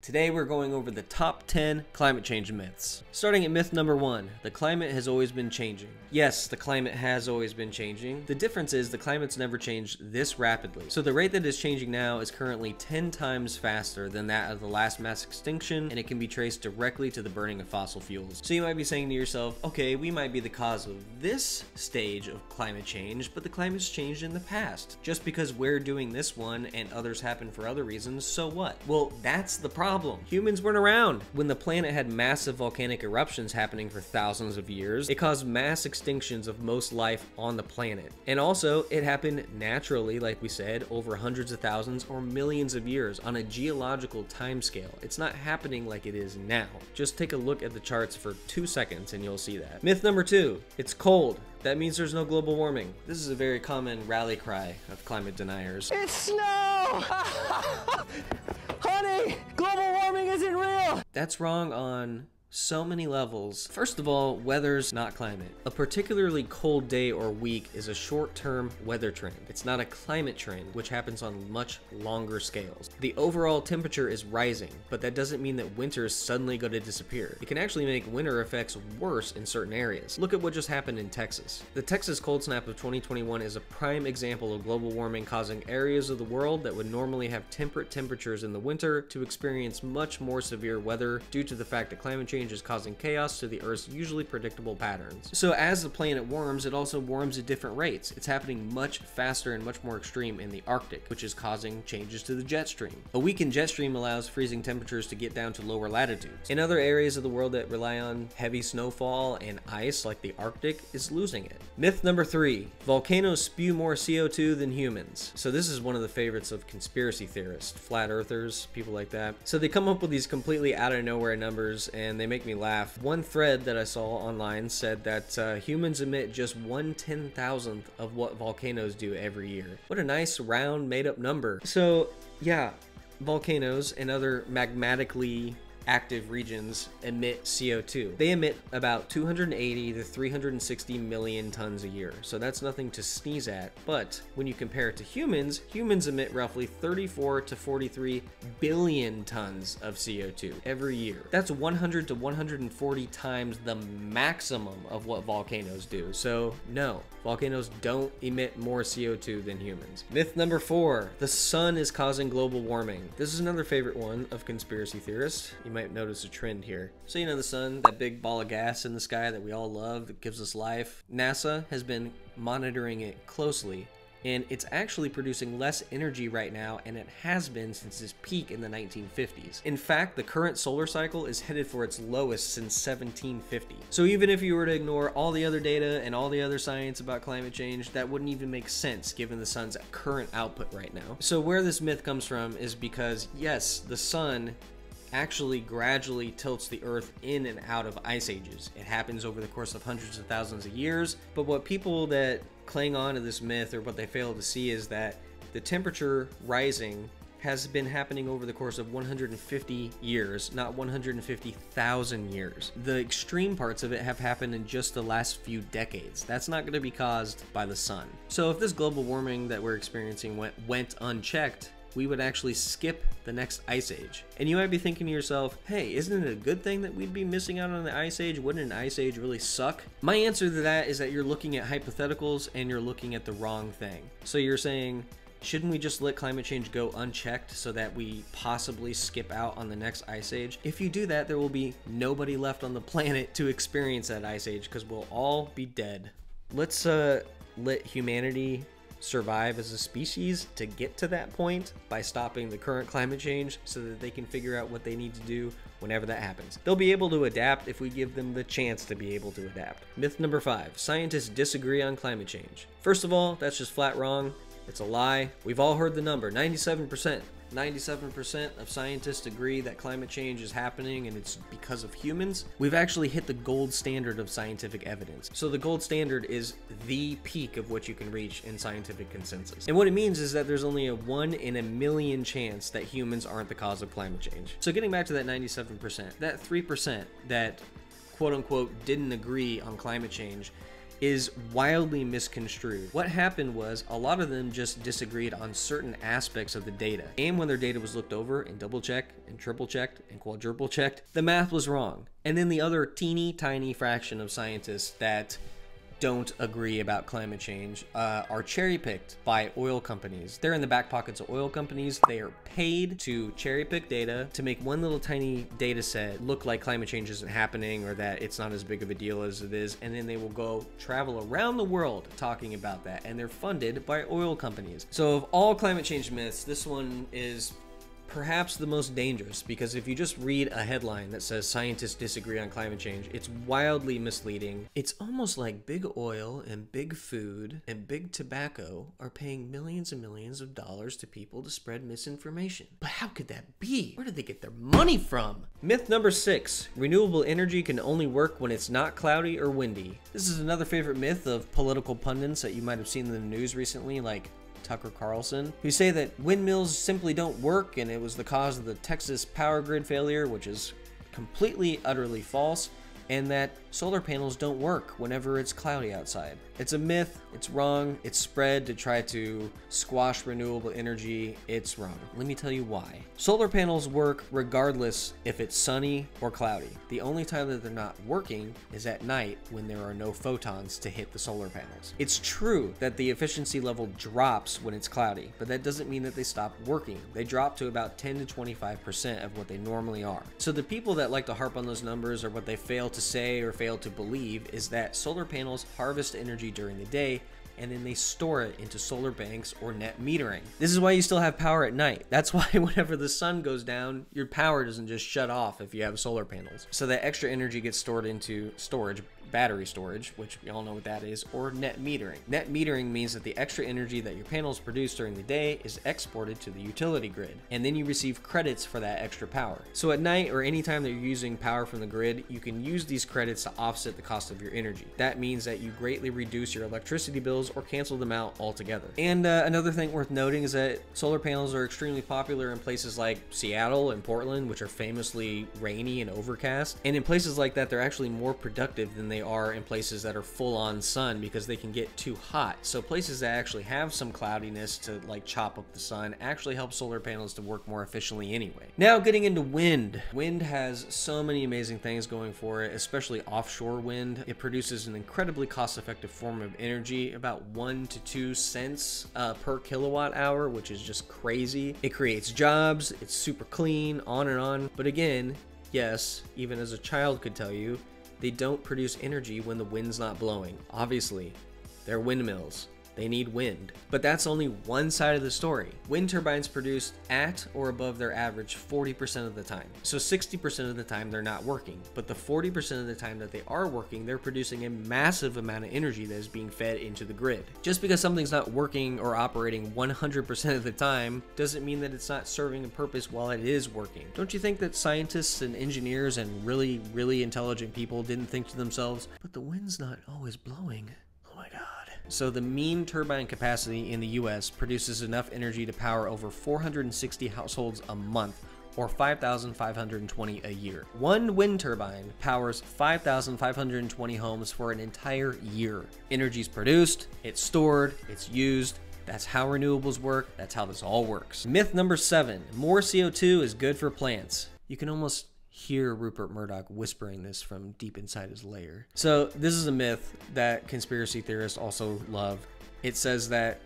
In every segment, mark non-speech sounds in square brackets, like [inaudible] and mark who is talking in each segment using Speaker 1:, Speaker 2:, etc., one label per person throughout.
Speaker 1: Today we're going over the top 10 climate change myths. Starting at myth number 1, the climate has always been changing. Yes, the climate has always been changing. The difference is the climate's never changed this rapidly. So the rate that it's changing now is currently 10 times faster than that of the last mass extinction and it can be traced directly to the burning of fossil fuels. So you might be saying to yourself, okay, we might be the cause of this stage of climate change, but the climate's changed in the past. Just because we're doing this one and others happen for other reasons, so what? Well, that's the problem problem. Humans weren't around. When the planet had massive volcanic eruptions happening for thousands of years, it caused mass extinctions of most life on the planet. And also, it happened naturally, like we said, over hundreds of thousands or millions of years on a geological timescale. It's not happening like it is now. Just take a look at the charts for two seconds and you'll see that. Myth number two, it's cold. That means there's no global warming. This is a very common rally cry of climate deniers.
Speaker 2: It's snow! [laughs] Honey, global warming isn't real!
Speaker 1: That's wrong on so many levels. First of all, weather's not climate. A particularly cold day or week is a short-term weather trend. It's not a climate trend, which happens on much longer scales. The overall temperature is rising, but that doesn't mean that winter is suddenly going to disappear. It can actually make winter effects worse in certain areas. Look at what just happened in Texas. The Texas cold snap of 2021 is a prime example of global warming causing areas of the world that would normally have temperate temperatures in the winter to experience much more severe weather due to the fact that climate change change is causing chaos to the Earth's usually predictable patterns. So as the planet warms, it also warms at different rates. It's happening much faster and much more extreme in the Arctic, which is causing changes to the jet stream. A weakened jet stream allows freezing temperatures to get down to lower latitudes. In other areas of the world that rely on heavy snowfall and ice, like the Arctic, is losing it. Myth number three, volcanoes spew more CO2 than humans. So this is one of the favorites of conspiracy theorists, flat earthers, people like that. So they come up with these completely out of nowhere numbers and they make me laugh. One thread that I saw online said that uh, humans emit just one ten thousandth of what volcanoes do every year. What a nice round made up number. So yeah, volcanoes and other magmatically active regions emit CO2. They emit about 280 to 360 million tons a year, so that's nothing to sneeze at. But when you compare it to humans, humans emit roughly 34 to 43 billion tons of CO2 every year. That's 100 to 140 times the maximum of what volcanoes do. So no, volcanoes don't emit more CO2 than humans. Myth number four, the sun is causing global warming. This is another favorite one of conspiracy theorists. You might notice a trend here. So you know the sun, that big ball of gas in the sky that we all love that gives us life. NASA has been monitoring it closely and it's actually producing less energy right now and it has been since its peak in the 1950s. In fact, the current solar cycle is headed for its lowest since 1750. So even if you were to ignore all the other data and all the other science about climate change, that wouldn't even make sense given the sun's current output right now. So where this myth comes from is because yes, the sun actually gradually tilts the Earth in and out of ice ages. It happens over the course of hundreds of thousands of years, but what people that cling on to this myth or what they fail to see is that the temperature rising has been happening over the course of 150 years, not 150,000 years. The extreme parts of it have happened in just the last few decades. That's not going to be caused by the sun. So if this global warming that we're experiencing went, went unchecked, we would actually skip the next ice age. And you might be thinking to yourself, hey, isn't it a good thing that we'd be missing out on the ice age? Wouldn't an ice age really suck? My answer to that is that you're looking at hypotheticals and you're looking at the wrong thing. So you're saying, Shouldn't we just let climate change go unchecked so that we possibly skip out on the next ice age? If you do that, there will be nobody left on the planet to experience that ice age because we'll all be dead. Let's uh, let humanity survive as a species to get to that point by stopping the current climate change so that they can figure out what they need to do whenever that happens. They'll be able to adapt if we give them the chance to be able to adapt. Myth number five, scientists disagree on climate change. First of all, that's just flat wrong. It's a lie. We've all heard the number, 97%. 97% of scientists agree that climate change is happening and it's because of humans. We've actually hit the gold standard of scientific evidence. So the gold standard is the peak of what you can reach in scientific consensus. And what it means is that there's only a one in a million chance that humans aren't the cause of climate change. So getting back to that 97%, that 3% that quote unquote didn't agree on climate change is wildly misconstrued. What happened was a lot of them just disagreed on certain aspects of the data. And when their data was looked over and double checked and triple checked and quadruple checked, the math was wrong. And then the other teeny tiny fraction of scientists that don't agree about climate change uh, are cherry picked by oil companies. They're in the back pockets of oil companies. They are paid to cherry pick data to make one little tiny data set look like climate change isn't happening or that it's not as big of a deal as it is. And then they will go travel around the world talking about that. And they're funded by oil companies. So, of all climate change myths, this one is perhaps the most dangerous because if you just read a headline that says scientists disagree on climate change, it's wildly misleading. It's almost like big oil and big food and big tobacco are paying millions and millions of dollars to people to spread misinformation. But how could that be? Where did they get their money from? Myth number six renewable energy can only work when it's not cloudy or windy. This is another favorite myth of political pundits that you might have seen in the news recently, like Tucker Carlson, who say that windmills simply don't work and it was the cause of the Texas power grid failure, which is completely, utterly false, and that solar panels don't work whenever it's cloudy outside. It's a myth, it's wrong, it's spread to try to squash renewable energy. It's wrong. Let me tell you why. Solar panels work regardless if it's sunny or cloudy. The only time that they're not working is at night when there are no photons to hit the solar panels. It's true that the efficiency level drops when it's cloudy, but that doesn't mean that they stop working. They drop to about 10 to 25% of what they normally are. So the people that like to harp on those numbers or what they fail to say or fail to believe is that solar panels harvest energy during the day and then they store it into solar banks or net metering. This is why you still have power at night. That's [laughs] why whenever the sun goes down, your power doesn't just shut off if you have solar panels. So that extra energy gets stored into storage battery storage, which we all know what that is, or net metering. Net metering means that the extra energy that your panels produce during the day is exported to the utility grid, and then you receive credits for that extra power. So at night or anytime that you're using power from the grid, you can use these credits to offset the cost of your energy. That means that you greatly reduce your electricity bills or cancel them out altogether. And uh, another thing worth noting is that solar panels are extremely popular in places like Seattle and Portland, which are famously rainy and overcast. And in places like that, they're actually more productive than they they are in places that are full on sun because they can get too hot. So places that actually have some cloudiness to like chop up the sun actually help solar panels to work more efficiently anyway. Now getting into wind. Wind has so many amazing things going for it, especially offshore wind. It produces an incredibly cost effective form of energy, about one to two cents uh, per kilowatt hour, which is just crazy. It creates jobs, it's super clean, on and on. But again, yes, even as a child could tell you, they don't produce energy when the wind's not blowing. Obviously, they're windmills. They need wind. But that's only one side of the story. Wind turbines produce at or above their average 40% of the time. So 60% of the time they're not working. But the 40% of the time that they are working, they're producing a massive amount of energy that is being fed into the grid. Just because something's not working or operating 100% of the time doesn't mean that it's not serving a purpose while it is working. Don't you think that scientists and engineers and really, really intelligent people didn't think to themselves, but the wind's not always blowing? So the mean turbine capacity in the US produces enough energy to power over 460 households a month or 5,520 a year. One wind turbine powers 5,520 homes for an entire year. Energy is produced, it's stored, it's used, that's how renewables work. That's how this all works. Myth number seven more CO2 is good for plants. You can almost hear Rupert Murdoch whispering this from deep inside his lair. So, this is a myth that conspiracy theorists also love. It says that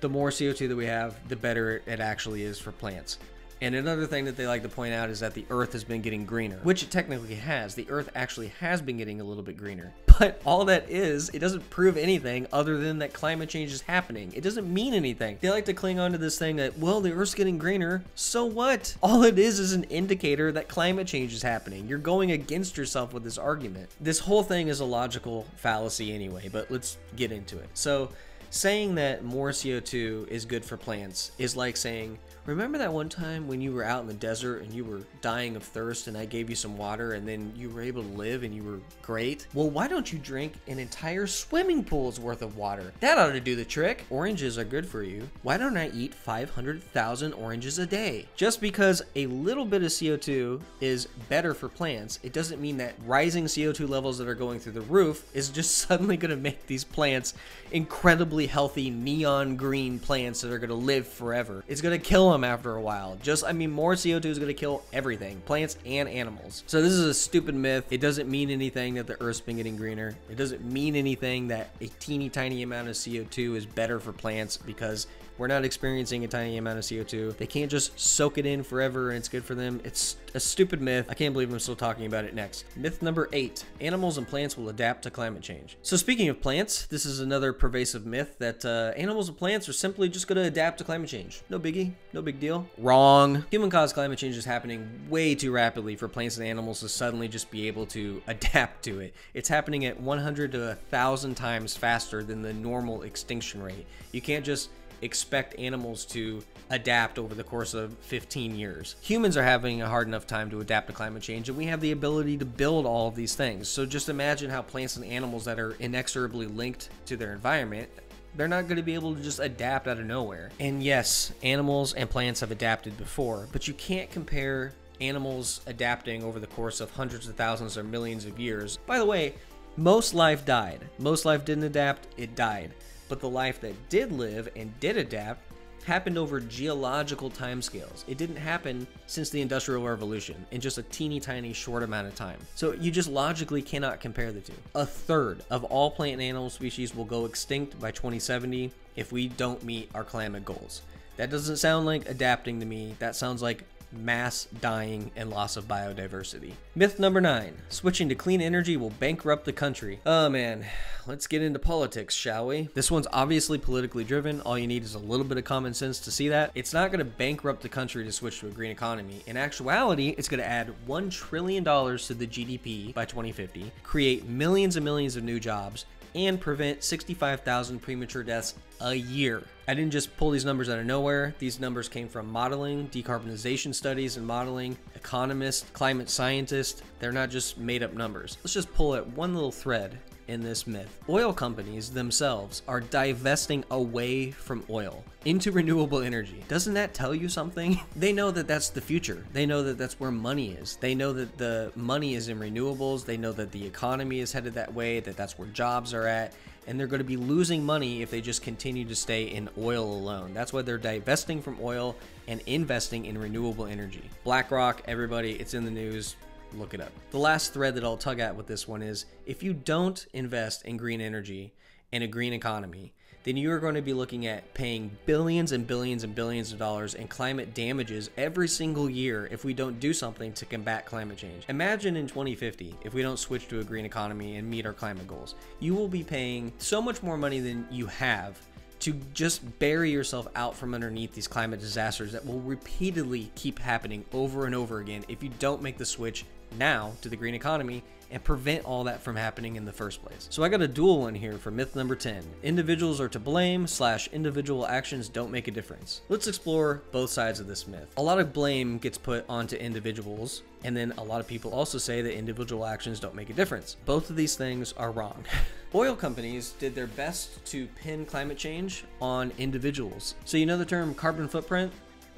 Speaker 1: the more CO2 that we have, the better it actually is for plants. And another thing that they like to point out is that the Earth has been getting greener, which it technically has. The Earth actually has been getting a little bit greener. [laughs] But all that is, it doesn't prove anything other than that climate change is happening. It doesn't mean anything. They like to cling on to this thing that, well, the Earth's getting greener. So what? [laughs] All it is is an indicator that climate change is happening. You're going against yourself with this argument. This whole thing is a logical fallacy anyway, but let's get into it. So, saying that more CO2 is good for plants is like saying Remember that one time when you were out in the desert and you were dying of thirst and I gave you some water and then you were able to live and you were great? Well, why don't you drink an entire swimming pool's worth of water? That ought to do the trick. Oranges are good for you. Why don't I eat 500,000 oranges a day? Just because a little bit of CO2 is better for plants, it doesn't mean that rising CO2 levels that are going through the roof is just [laughs] suddenly going to make these plants incredibly healthy neon green plants that are going to live forever. It's going to kill them after a while. Just, I mean, more CO2 is going to kill everything, plants and animals. So this is a stupid myth. It doesn't mean anything that the Earth's been getting greener. It doesn't mean anything that a teeny tiny amount of CO2 is better for plants because we're not experiencing a tiny amount of CO2. They can't just soak it in forever and it's good for them. It's a stupid myth. I can't believe I'm still talking about it next. Myth number eight animals and plants will adapt to climate change. So, speaking of plants, this is another pervasive myth that uh, animals and plants are simply just going to adapt to climate change. No biggie, no big deal. Wrong. Human caused climate change is happening way too rapidly for plants and animals to suddenly just be able to [laughs] adapt to it. It's happening at 100 to 1,000 times faster than the normal extinction rate. You can't just expect animals to adapt over the course of 15 years. Humans are having a hard enough time to adapt to climate change, and we have the ability to build all of these things. So just imagine how plants and animals that are inexorably linked to their environment they're not going to be able to just adapt out of nowhere. And yes, animals and plants have adapted before, but you can't compare animals adapting over the course of hundreds of thousands or millions of years. By the way, most life died. Most life didn't adapt, it died but the life that did live and did adapt happened over geological timescales. It didn't happen since the Industrial Revolution in just a teeny tiny short amount of time. So you just logically cannot compare the two. A third of all plant and animal species will go extinct by 2070 if we don't meet our climate goals. That doesn't sound like adapting to me. That sounds like mass dying and loss of biodiversity. Myth number nine switching to clean energy will bankrupt the country. Oh man, let's get into politics, shall we? This one's obviously politically driven. All you need is a little bit of common sense to see that. It's not going to bankrupt the country to switch to a green economy. In actuality, it's going to add $1 trillion to the GDP by 2050, create millions and millions of new jobs, and prevent 65,000 premature deaths a year. I didn't just pull these numbers out of nowhere. These numbers came from modeling, decarbonization studies and modeling, economists, climate scientists. They're not just made up numbers. Let's just pull at one little thread in this myth. Oil companies themselves are divesting away from oil into renewable energy. Doesn't that tell you something? [laughs] they know that that's the future. They know that that's where money is. They know that the money is in renewables. They know that the economy is headed that way, that that's where jobs are at and they're going to be losing money if they just continue to stay in oil alone. That's why they're divesting from oil and investing in renewable energy. BlackRock, everybody, it's in the news. Look it up. The last thread that I'll tug at with this one is if you don't invest in green energy and a green economy, then you are going to be looking at paying billions and billions and billions of dollars in climate damages every single year if we don't do something to combat climate change. Imagine in 2050 if we don't switch to a green economy and meet our climate goals. You will be paying so much more money than you have to just bury yourself out from underneath these climate disasters that will repeatedly keep happening over and over again if you don't make the switch now to the green economy and prevent all that from happening in the first place. So I got a dual one here for myth number 10. Individuals are to blame slash individual actions don't make a difference. Let's explore both sides of this myth. A lot of blame gets put onto individuals and then a lot of people also say that individual actions don't make a difference. Both of these things are wrong. [laughs] Oil companies did their best to pin climate change on individuals. So you know the term carbon footprint?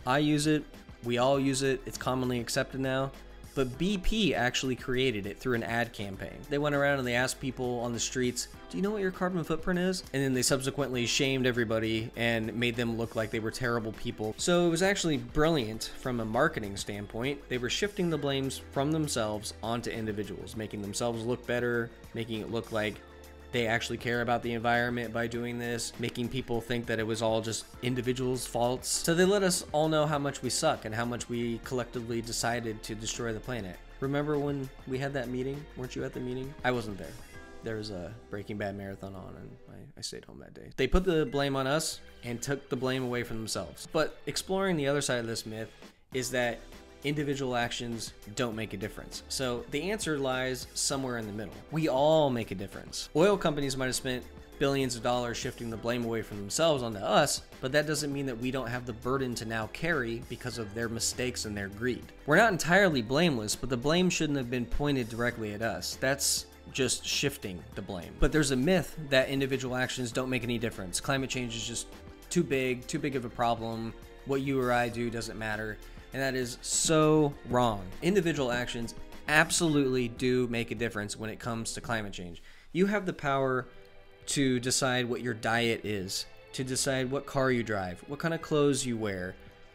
Speaker 1: I use it, we all use it, it's commonly accepted now but BP actually created it through an ad campaign. They went around and they asked people on the streets, do you know what your carbon footprint is? And then they subsequently shamed everybody and made them look like they were terrible people. So it was actually brilliant from a marketing standpoint. They were shifting the blames from themselves onto individuals, making themselves look better, making it look like they actually care about the environment by doing this, making people think that it was all just individuals' faults. So they let us all know how much we suck and how much we collectively decided to destroy the planet. Remember when we had that meeting? Weren't you at the meeting? I wasn't there. There was a Breaking Bad marathon on, and I, I stayed home that day. They put the blame on us and took the blame away from themselves. But exploring the other side of this myth is that individual actions don't make a difference. So the answer lies somewhere in the middle. We all make a difference. Oil companies might have spent billions of dollars shifting the blame away from themselves onto us, but that doesn't mean that we don't have the burden to now carry because of their mistakes and their greed. We're not entirely blameless, but the blame shouldn't have been pointed directly at us. That's just shifting the blame. But there's a myth that individual actions don't make any difference. Climate change is just too big, too big of a problem. What you or I do doesn't matter. And that is so wrong. Individual actions absolutely do make a difference when it comes to climate change. You have the power to decide what your diet is, to decide what car you drive, what kind of clothes you wear,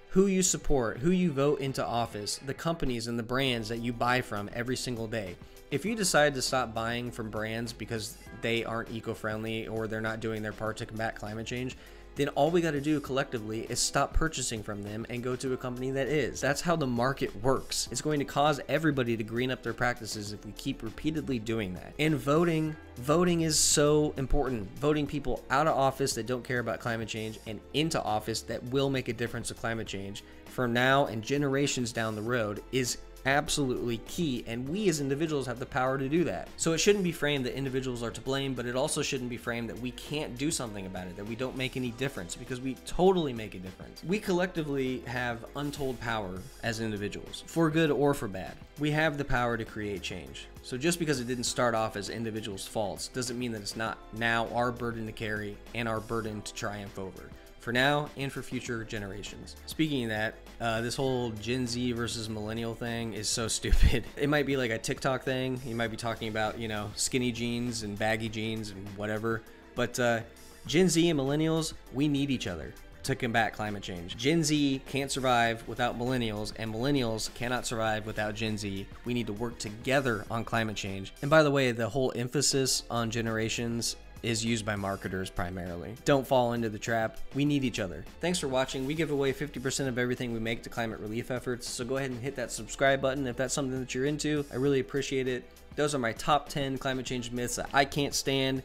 Speaker 1: who you support, who you vote into office, the companies and the brands that you buy from every single day. If you decide to stop buying from brands because they aren't eco friendly or they're not doing their part to combat climate change, then all we got to do collectively is stop purchasing from them and go to a company that is. That's how the market works. It's going to cause everybody to green up their practices if we keep repeatedly doing that. And voting, voting is so important. Voting people out of office that don't care about climate change and into office that will make a difference to climate change for now and generations down the road is absolutely key, and we as individuals have the power to do that. So it shouldn't be framed that individuals are to blame, but it also shouldn't be framed that we can't do something about it, that we don't make any difference, because we totally make a difference. We collectively have untold power as individuals, for good or for bad. We have the power to create change. So just because it didn't start off as individuals' faults doesn't mean that it's not now our burden to carry and our burden to triumph over for now and for future generations. Speaking of that, uh, this whole Gen Z versus millennial thing is so [laughs] stupid. It might be like a TikTok thing. You might be talking about, you know, skinny jeans and baggy jeans and whatever. But uh, Gen Z and millennials, we need each other to combat climate change. Gen Z can't survive without millennials, and millennials cannot survive without Gen Z. We need to work together on climate change. And by the way, the whole emphasis on generations is used by marketers primarily. Don't fall into the trap. We need each other. Thanks for watching. We give away 50% of everything we make to climate relief efforts, so go ahead and hit that subscribe button if that's something that you're into. I really appreciate it. Those are my top 10 climate change myths that I can't stand.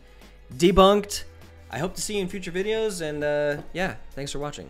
Speaker 1: Debunked. I hope to see you in future videos, and uh, yeah, thanks for watching.